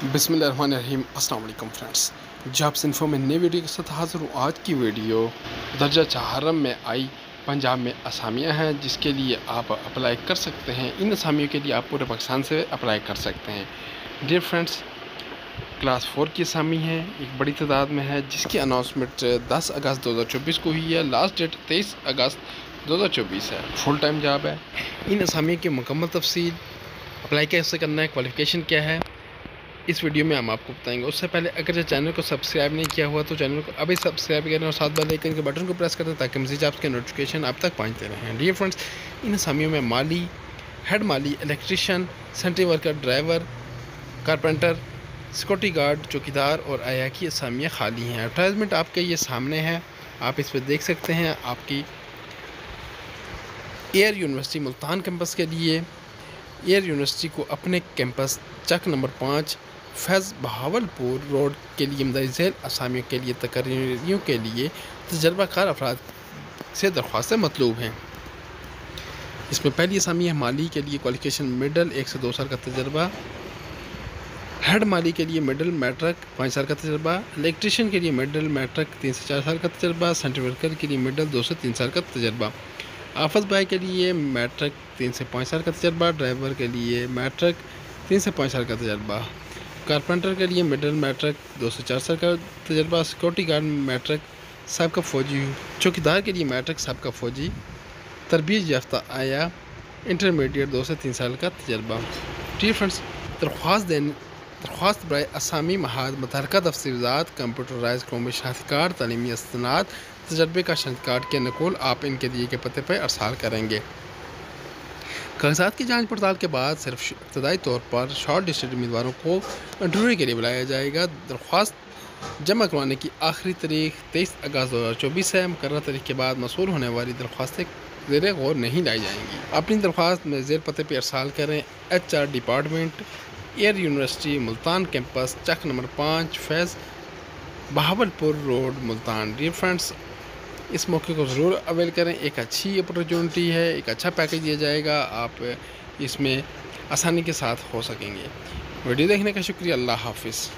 بسم اللہ الرحمن الرحیم، السلام علیکم فرینڈس جاب انفو میں نئی ویڈیو کے ساتھ حاضر ہوں، آج کی ویڈیو درجہ چہارم میں آئی۔ پنجاب میں اسامیاں ہیں، جس کے لیے آپ اپلائی کر سکتے ہیں۔ ان اسامیوں کے لیے آپ پورے پاکستان سے اپلائی کر سکتے ہیں۔ ڈیئر فرینڈس کلاس فور کی اسامی ہے ایک بڑی تعداد میں ہے، جس کی اناؤنسمنٹ دس اگست دو ہزار چوبیس کو ہوئی ہے۔ لاسٹ ڈیٹ تیئیس اگست دو ہزار چوبیس ہے۔ فل ٹائم جاب ہے۔ ان اسامیوں کی مکمل تفصیل، اپلائی کیسے کرنا ہے کوالیفکیشن کیا ہے؟ اس ویڈیو میں ہم آپ کو بتائیں گے۔ اس سے پہلے اگر جو چینل کو سبسکرائب نہیں کیا ہوا تو چینل کو ابھی سبسکرائب کریں اور ساتھ بال کے بٹن کو پریس کریں تاکہ مزید آپ کے نوٹیفکیشن آپ تک پہنچتے رہیں۔ ڈیئر فرینڈس ان اسامیوں میں مالی، ہیڈ مالی electrician sanitary worker driver carpenter security guard چوکیدار اور آیا کی اسامیاں خالی ہیں۔ ایڈورٹائزمنٹ آپ کے یہ سامنے ہے۔ آپ اس پہ دیکھ سکتے ہیں آپ کی ایئر یونیورسٹی ملتان کیمپس کے لیے۔ ایئر یونیورسٹی کو اپنے کیمپس چک نمبر پانچ، فیض بہاول پور روڈ کے لیے مدعی ذیل اسامیوں کے لیے، تقریریوں کے لیے تجربہ کار افراد سے درخواستیں مطلوب ہیں۔ اس میں پہلی اسامی ہے مالی کے لیے کوالیفکیشن مڈل ایک سے دو سال کا تجربہ۔ ہیڈ مالی کے لیے مڈل میٹرک پانچ سال کا تجربہ۔ الیکٹریشین کے لیے مڈل میٹرک تین سے چار سال کا تجربہ۔ سینٹر ورکر کے لیے مڈل دو سے تین سال کا تجربہ۔ آفس بائی کے لیے میٹرک تین سے پانچ سال کا تجربہ، ڈرائیور کے لیے میٹرک تین سے پانچ سال کا تجربہ۔ کارپینٹر کے لیے مڈل میٹرک دو سے چار سال کا تجربہ۔ سیکورٹی گارڈ میٹرک سابقہ کا فوجی، چوکیدار کے لیے میٹرک سابقہ کا فوجی۔ تربیت یافتہ آیا، انٹرمیڈیٹ دو سے تین سال کا تجربہ۔ ٹی فرنڈس درخواست دینے درخواست برائے اسامی محاد متحرکہ تفصیلات کمپیوٹرائز قومی شناختی کارڈ تعلیمی استناد تجربے کا شناختی کارڈ کے نقول آپ ان کے دیے کے پتے پہ ارسال کریں گے۔ کاغذات کی جانچ پڑتال کے بعد صرف ابتدائی طور پر شارٹ ڈسٹرکٹ امیدواروں کو انٹرویو کے لیے بلایا جائے گا۔ درخواست جمع کروانے کی آخری تاریخ تیئیس اگست دو ہزار چوبیس ہے۔ مقررہ تاریخ کے بعد موصول ہونے والی درخواستیں زیر غور نہیں لائی جائیں گی۔ اپنی درخواست میں زیر پتے پہ ارسال کریں۔ H R department, air university, Multan campus, چک نمبر پانچ، فیض Bahawalpur road, Multan. Dear friends اس موقع کو ضرور اویل کریں۔ ایک اچھی اپرچونٹی ہے، ایک اچھا پیکج دیا جائے گا، آپ اس میں آسانی کے ساتھ ہو سکیں گے۔ ویڈیو دیکھنے کا شکریہ، اللہ حافظ۔